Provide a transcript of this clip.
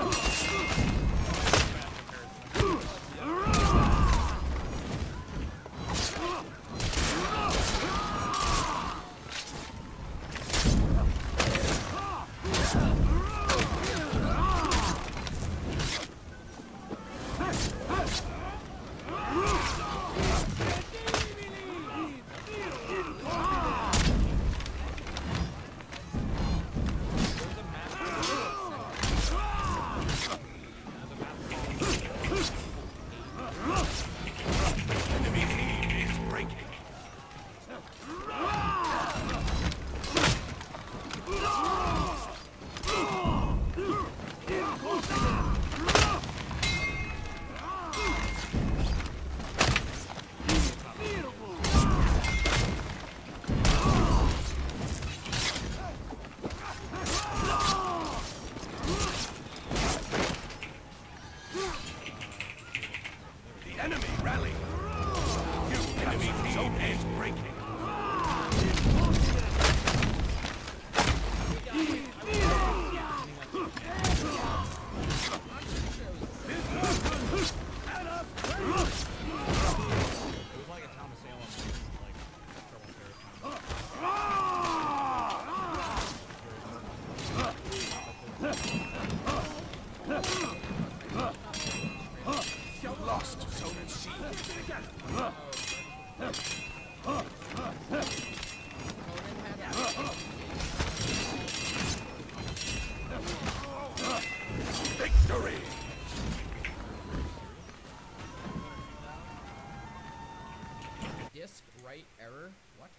よし! Rally. You enemy team is breaking. It Victory! Disk write error. What?